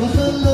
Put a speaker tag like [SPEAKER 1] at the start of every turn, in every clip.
[SPEAKER 1] Mahalo.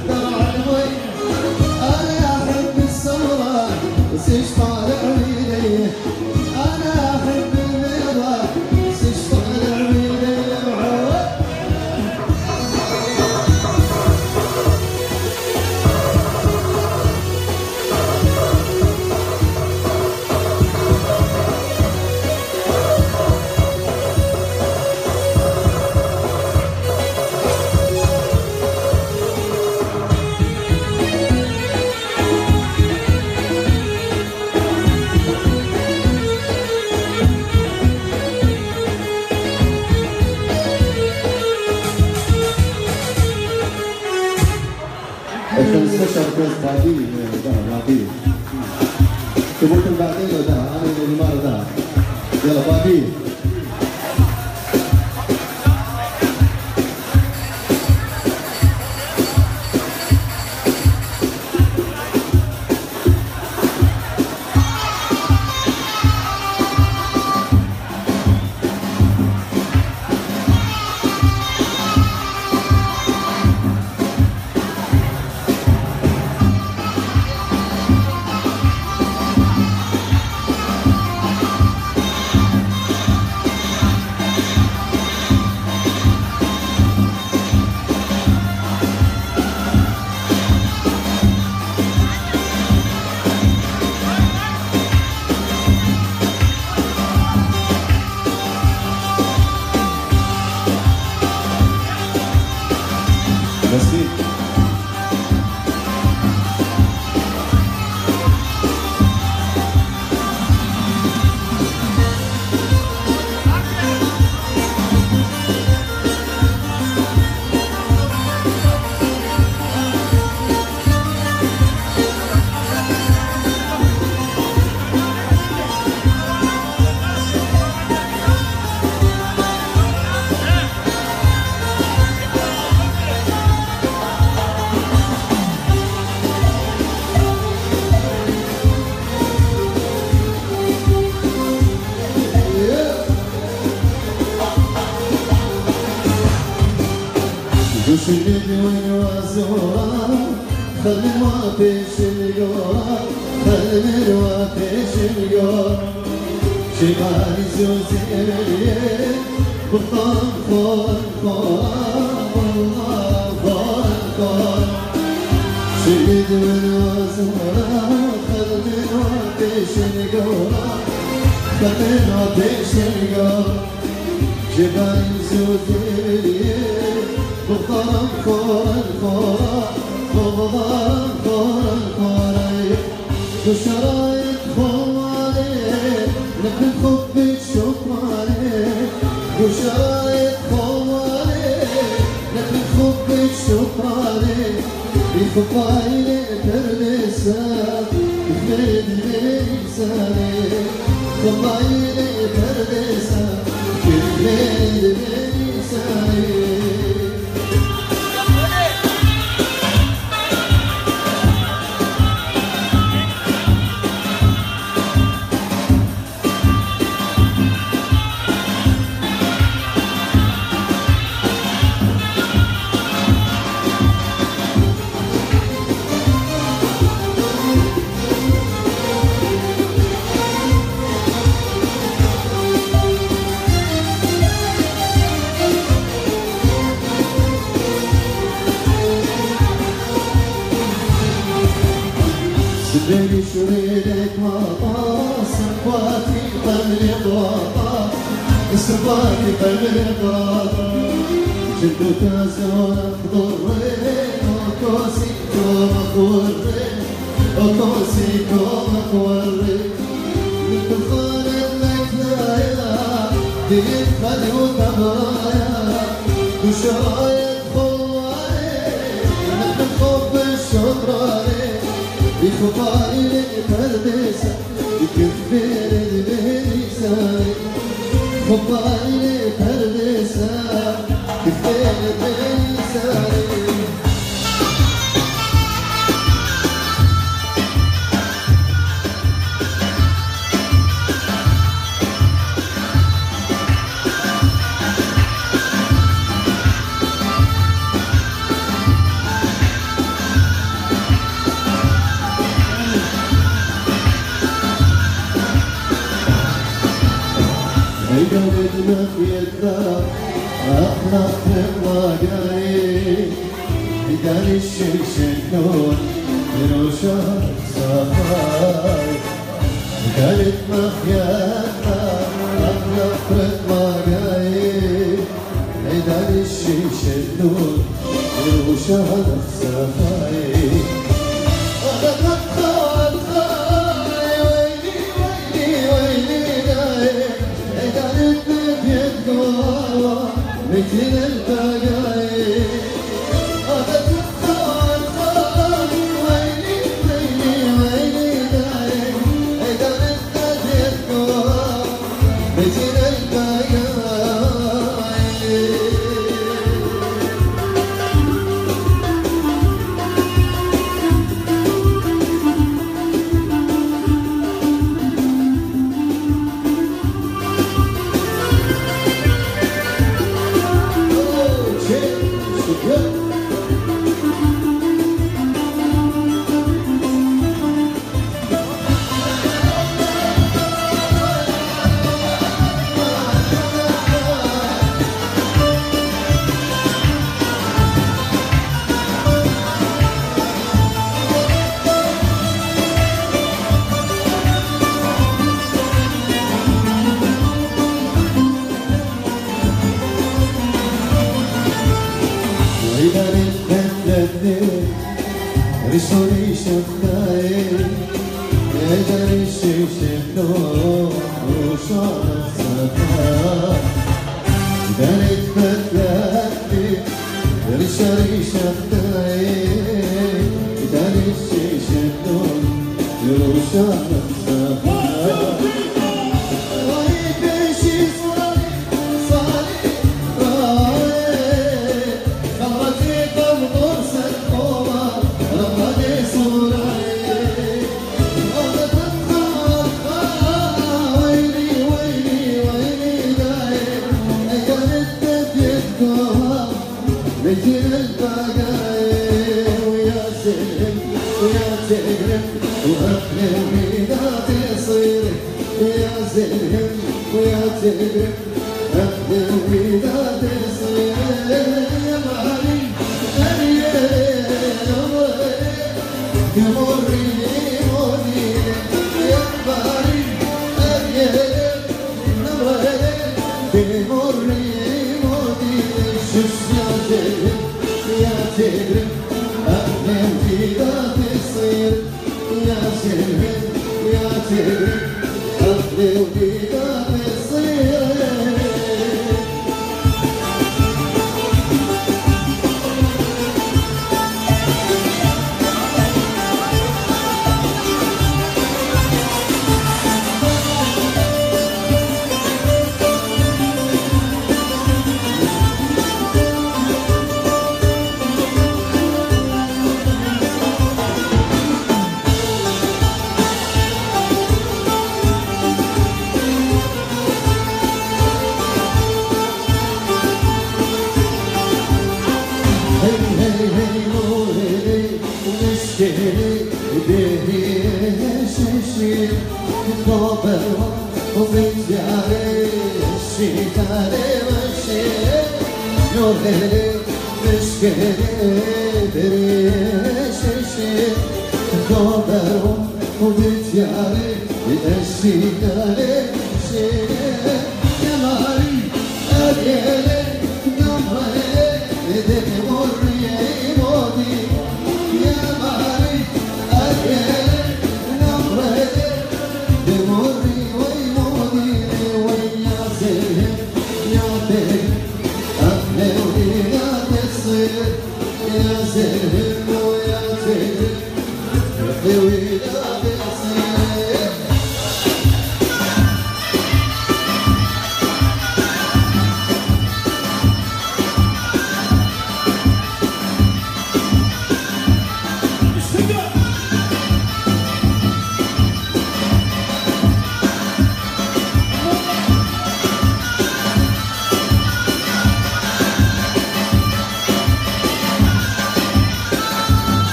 [SPEAKER 1] Sürüyor azora Kalbim ateşliyor Kalbim ateşliyor Çıkarız özeliye Kurtan kor kor kor kor Sürüyor azora Kalbim ateşliyor Kalbim ateşliyor Çıkarız özeliye Koran koran koran Kovaran koran koran Koşarak kovale Nakın kopbi çokmale Koşarak kovale Nakın kopbi çokmale Bir kopayla perdesen Üfredine insane Kopayla perdesen Üfredine insane استطاعت بغداد جلو تازون ضرين وكوسي كوم خورين وكوسي كوم خورين من دخان المكنايا دين خلي وتبايا وشايت خواي من الحب الشكراي بخباري لك برديسة دیمه لبيسة Papai. عيدنا في الدار أخنا في الوقاي عيدان الشمس النور من شهر صفاي قالت مخيانا أخنا في الوقاي عيدان الشمس النور من شهر صفاي şefkayı Eder şişim doğmuş anasına Ben hikmetlendi Bir şarkı şefkayı Eder şişim doğmuş الكون ويا سلم ويا سلم وأقلم ميلادي صير ويا سلم ويا سلم أقلم ميلادي صير يا معلم يمر amor Yeah, yeah, yeah. povero Omendiare Sitare Vaşe Norere Meşkere Bereşeşe Povero si Sitare Vaşe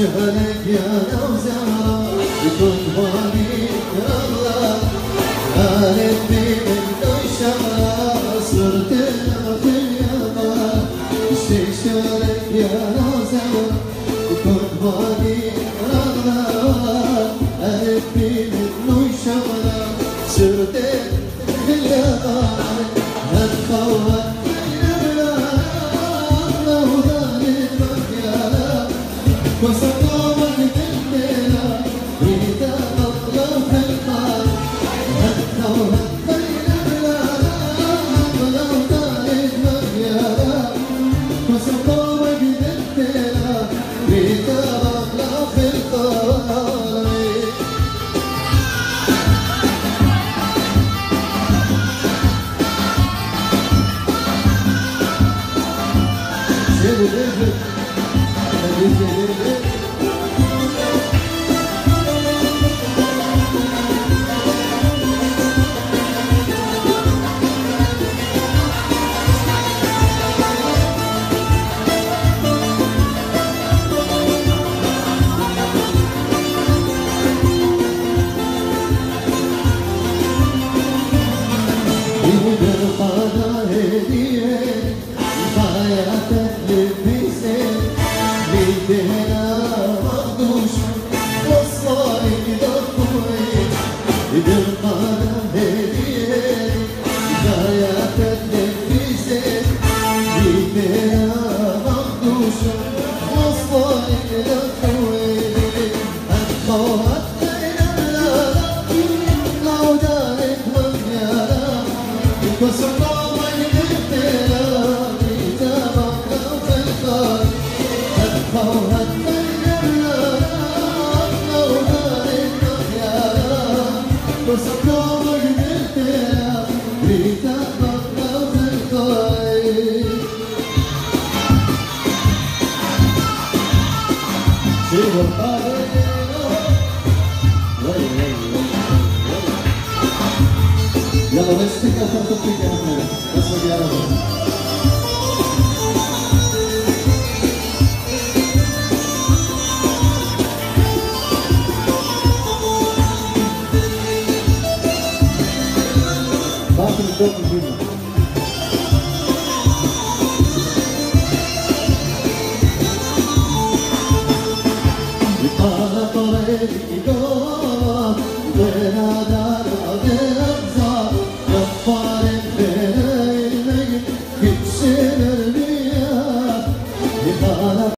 [SPEAKER 1] شهلك يا وزارة بكون هاني الله عارف بيك الشهرة صرت انا في اليمن استشارك يا وزارة بكون هاني yanıma